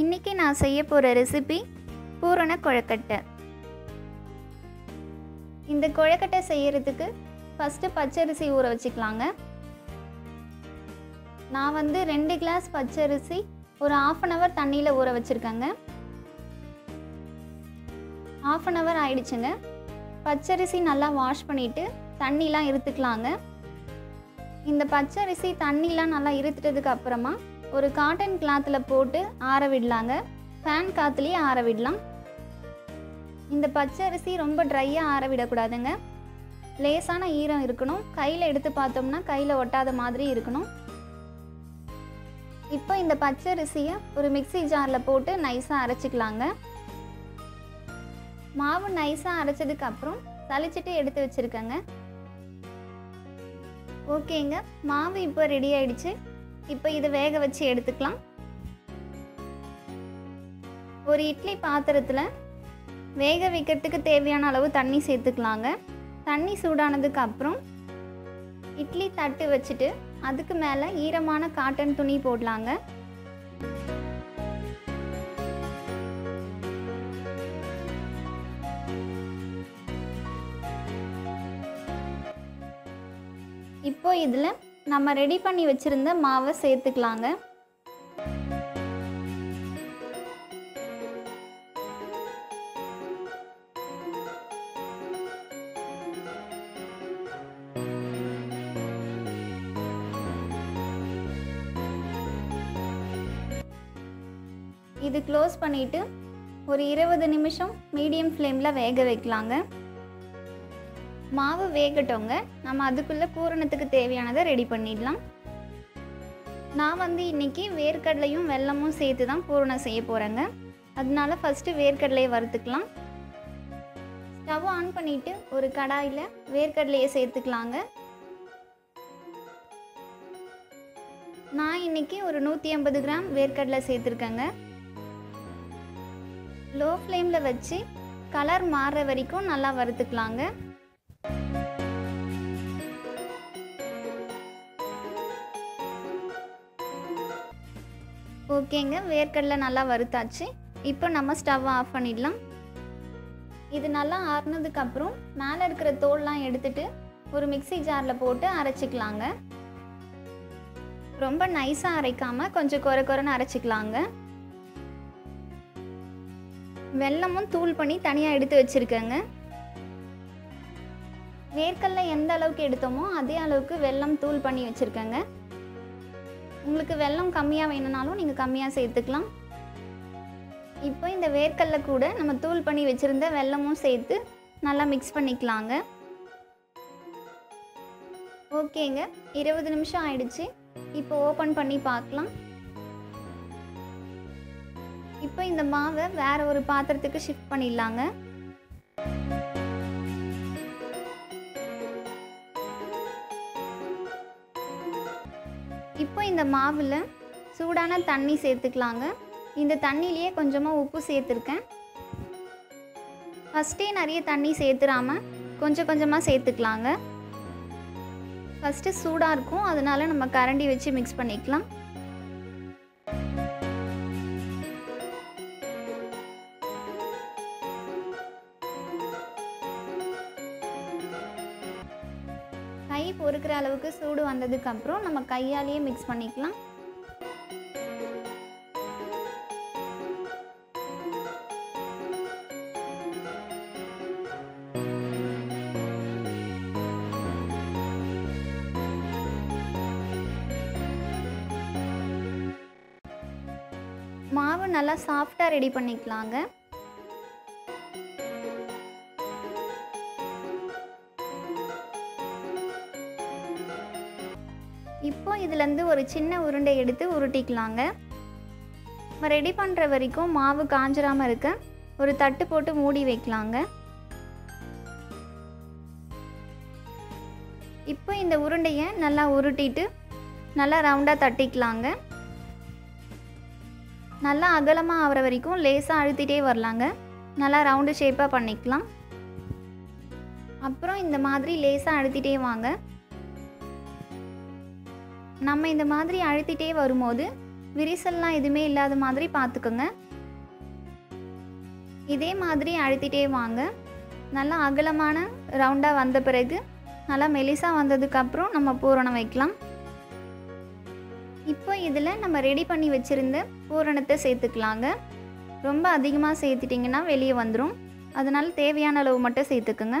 இன்றைக்கி நான் செய்ய போகிற ரெசிபி பூரண கொழக்கட்டை. இந்த கொழக்கட்டை செய்கிறதுக்கு ஃபஸ்ட்டு பச்சரிசி ஊற வச்சுக்கலாங்க. நான் வந்து ரெண்டு கிளாஸ் பச்சரிசி ஒரு ஆஃப் அன் ஹவர் தண்ணியில் ஊற வச்சுருக்கேங்க. ஆஃப் அன் ஹவர் ஆயிடுச்சுங்க. பச்சரிசி நல்லா வாஷ் பண்ணிவிட்டு தண்ணிலாம் இருத்துக்கலாங்க இந்த பச்சரிசி தண்ணிலாம் நல்லா இருத்துட்டதுக்கு அப்புறமா ஒரு காட்டன் கிளாத்தில் போட்டு ஆற விடலாங்க. ஃபேன் காற்றுலேயே ஆற விடலாம். இந்த பச்சை அரிசி ரொம்ப ட்ரையாக ஆற விடக்கூடாதுங்க. லேசான ஈரம் இருக்கணும். கையில் எடுத்து பார்த்தோம்னா கையில் ஒட்டாத மாதிரி இருக்கணும். இப்போ இந்த பச்சை அரிசியை ஒரு மிக்ஸி ஜாரில் போட்டு நைஸாக அரைச்சிக்கலாங்க. மாவு நைஸாக அரைச்சதுக்கு அப்புறம் சலிச்சிட்டு எடுத்து வச்சுருக்கேங்க. ஓகேங்க. மாவு இப்போ ரெடி ஆயிடுச்சு. இப்போ இதை வேக வச்சு எடுத்துக்கலாம். ஒரு இட்லி பாத்திரத்தில் வேக வைக்கிறதுக்கு தேவையான அளவு தண்ணி சேர்த்துக்கலாங்க. தண்ணி சூடானதுக்கு அப்புறம் இட்லி தட்டு வச்சுட்டு அதுக்கு மேலே ஈரமான காட்டன் துணி போடலாங்க. இப்போ இதில் நம்ம ரெடி பண்ணி வச்சுருந்த மாவை சேர்த்துக்கலாங்க. இது க்ளோஸ் பண்ணிவிட்டு ஒரு இருபது நிமிஷம் மீடியம் ஃப்ளேமில் வேக வைக்கலாங்க. மாவு வேகட்டோங்க நம்ம அதுக்குள்ளே பூரணத்துக்கு தேவையானதை ரெடி பண்ணிடலாம். நான் வந்து இன்றைக்கி வேர்க்கடலையும் வெல்லமும் சேர்த்து தான் பூரணம் செய்ய போகிறேங்க அதனால ஃபஸ்ட்டு வேர்க்கடலையை வறுத்துக்கலாம். ஸ்டவ் ஆன் பண்ணிவிட்டு ஒரு கடாயில் வேர்க்கடலையை சேர்த்துக்கலாங்க. நான் இன்றைக்கி ஒரு நூற்றி ஐம்பது கிராம் வேர்க்கடலை சேர்த்துருக்கேங்க. லோ ஃப்ளேமில் வச்சு கலர் மாறுற வரைக்கும் நல்லா வறுத்துக்கலாங்க. ஓகேங்க. வேர்க்கடலை நல்லா வறுத்தாச்சு. இப்போ நம்ம ஸ்டவ் ஆஃப் பண்ணிடலாம். இது நல்லா ஆறுனதுக்கப்புறம் மேலே இருக்கிற தோல்லாம் எடுத்துட்டு ஒரு மிக்ஸி ஜாரில் போட்டு அரைச்சிக்கலாங்க. ரொம்ப நைஸாக அரைக்காமல் கொஞ்சம் குறை குறைன்னு அரைச்சிக்கலாங்க. வெல்லமும் தூள் பண்ணி தனியாக எடுத்து வச்சுருக்கேங்க. வேர்க்கடலை எந்த அளவுக்கு எடுத்தோமோ அதே அளவுக்கு வெல்லம் தூள் பண்ணி வச்சுருக்கேங்க. உங்களுக்கு வெல்லம் கம்மியாக வேணும்னாலும் நீங்கள் கம்மியாக சேர்த்துக்கலாம். இப்போ இந்த வேர்க்கல்ல கூட நம்ம தூள் பண்ணி வச்சுருந்த வெல்லமும் சேர்த்து நல்லா மிக்ஸ் பண்ணிக்கலாங்க. ஓகேங்க. இருபது நிமிஷம் ஆயிடுச்சு. இப்போ ஓப்பன் பண்ணி பார்க்கலாம். இப்போ இந்த மாவை வேற ஒரு பாத்திரத்துக்கு ஷிஃப்ட் பண்ணிடலாங்க. இப்போ இந்த மாவில் சூடான தண்ணி சேர்த்துக்கலாங்க. இந்த தண்ணியிலையே கொஞ்சமாக உப்பு சேர்த்துருக்கேன். ஃபஸ்ட்டே நிறைய தண்ணி சேர்த்துறாம கொஞ்சம் கொஞ்சமாக சேர்த்துக்கலாங்க. ஃபஸ்ட்டு சூடாக இருக்கும். அதனால் நம்ம கரண்டி வச்சு மிக்ஸ் பண்ணிக்கலாம். இருக்கிற அளவுக்கு சூடு வந்ததுக்கு அப்புறம் நம்ம கையாலேயே மிக்ஸ் பண்ணிக்கலாம். மாவு நல்லா சாஃப்டாக ரெடி பண்ணிக்கலாங்க. இதுலேருந்து ஒரு சின்ன உருண்டை எடுத்து உருட்டிக்கலாங்க. நம்ம ரெடி பண்ணுற வரைக்கும் மாவு காஞ்சிராமல் இருக்க ஒரு தட்டு போட்டு மூடி வைக்கலாங்க. இப்போ இந்த உருண்டையை நல்லா உருட்டிட்டு நல்லா ரவுண்டாக தட்டிக்கலாங்க. நல்லா அகலமாக ஆகிற வரைக்கும் லேசாக அழுத்திட்டே வரலாங்க. நல்லா ரவுண்டு ஷேப்பாக பண்ணிக்கலாம். அப்புறம் இந்த மாதிரி லேசாக அழுத்திட்டே வாங்க. நம்ம இந்த மாதிரி அழுத்திட்டே வரும்போது விரிசல்லாம் எதுவுமே இல்லாத மாதிரி பார்த்துக்கோங்க. இதே மாதிரி அழுத்திட்டே வாங்க. நல்லா அகலமான ரவுண்டாக வந்த பிறகு நல்லா மெலிசாக வந்ததுக்கப்புறம் நம்ம பூரணம் வைக்கலாம். இப்போ இதில் நம்ம ரெடி பண்ணி வச்சுருந்த பூரணத்தை சேர்த்துக்கலாங்க. ரொம்ப அதிகமாக சேர்த்துட்டிங்கன்னா வெளியே வந்துடும் அதனால் தேவையான அளவு மட்டும் சேர்த்துக்குங்க.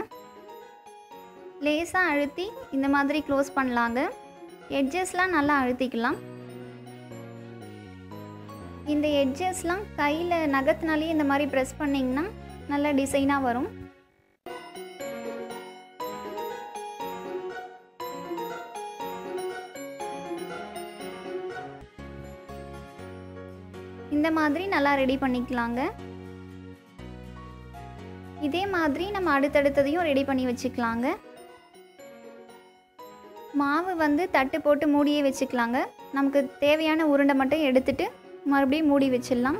லேசாக அழுத்தி இந்த மாதிரி க்ளோஸ் பண்ணலாங்க. எட்ஜஸ்லாம் நல்லா அழுத்திக்கலாம். இந்த எட்ஜஸ்லாம் கையில் நகத்துனாலேயே இந்த மாதிரி ப்ரெஸ் பண்ணிங்கன்னா நல்ல டிசைனாக வரும். இந்த மாதிரி நல்லா ரெடி பண்ணிக்கலாங்க. இதே மாதிரி நம்ம அடுத்தடுத்ததையும் ரெடி பண்ணி வச்சுக்கலாங்க. மாவு வந்து தட்டு போட்டு மூடியே வச்சுக்கலாங்க. நமக்கு தேவையான உருண்டை மட்டும் எடுத்துகிட்டு மறுபடியும் மூடி வச்சிடலாம்.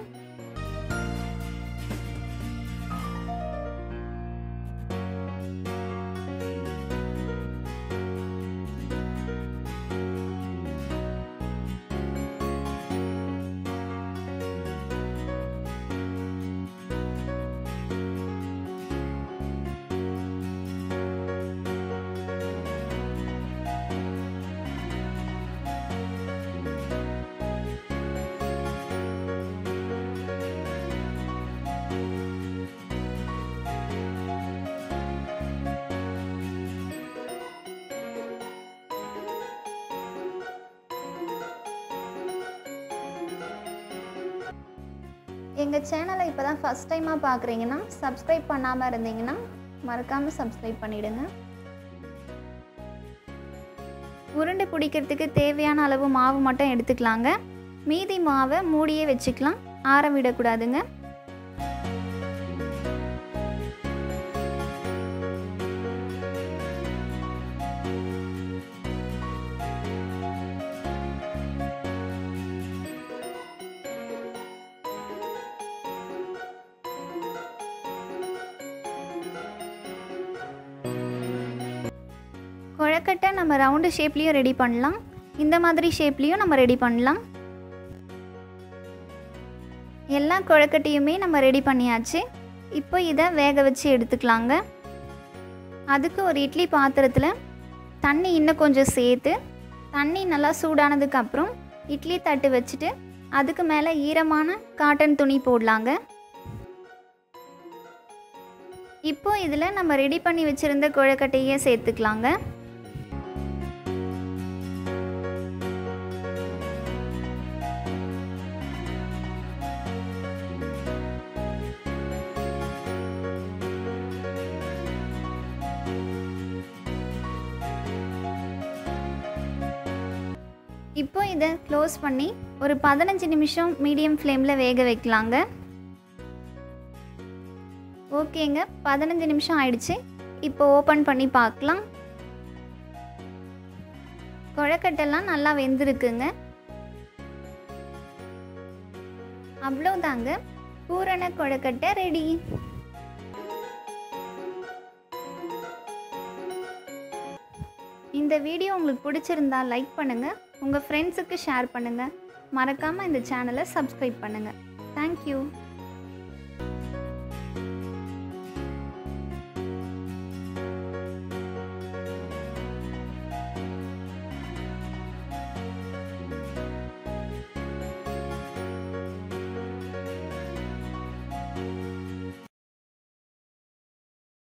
எங்கள் சேனலை இப்போ தான் ஃபஸ்ட் டைமாக பார்க்குறீங்கன்னா சப்ஸ்கிரைப் பண்ணாமல் இருந்தீங்கன்னா மறக்காமல் சப்ஸ்கிரைப் பண்ணிவிடுங்க உருண்டை பிடிக்கிறதுக்கு தேவையான அளவு மாவு மட்டும் எடுத்துக்கலாங்க. மீதி மாவை மூடியே வச்சுக்கலாம். ஆற விடக்கூடாதுங்க. கொழக்கட்டை நம்ம ரவுண்டு ஷேப்லேயும் ரெடி பண்ணலாம். இந்த மாதிரி ஷேப்லேயும் நம்ம ரெடி பண்ணலாம். எல்லா கொழக்கட்டையுமே நம்ம ரெடி பண்ணியாச்சு. இப்போ இதை வேக வச்சு எடுத்துக்கலாங்க. அதுக்கு ஒரு இட்லி பாத்திரத்தில் தண்ணி இன்னும் கொஞ்சம் சேர்த்து தண்ணி நல்லா சூடானதுக்கு அப்புறம் இட்லி தட்டு வச்சுட்டு அதுக்கு மேலே ஈரமான காட்டன் துணி போடலாங்க. இப்போ இதில் நம்ம ரெடி பண்ணி வச்சுருந்த குழக்கட்டையே சேர்த்துக்கலாங்க. இதை க்ளோஸ் பண்ணி ஒரு பதினஞ்சு நிமிஷம் மீடியம் ஃப்ளேமில் வேக வைக்கலாங்க. ஓகேங்க பதினஞ்சு நிமிஷம் ஆயிடுச்சு. இப்போ ஓப்பன் பண்ணி பார்க்கலாம். கொழக்கட்டெல்லாம் நல்லா வெந்திருக்குங்க. அவ்வளோதாங்க பூரண கொழக்கட்டை ரெடி இந்த வீடியோ உங்களுக்கு பிடிச்சிருந்தா லைக் பண்ணுங்கள் உங்கள் ஃப்ரெண்ட்ஸுக்கு ஷேர் பண்ணுங்கள் மறக்காமல் இந்த சேனலை சப்ஸ்கிரைப் பண்ணுங்கள் தேங்க்யூ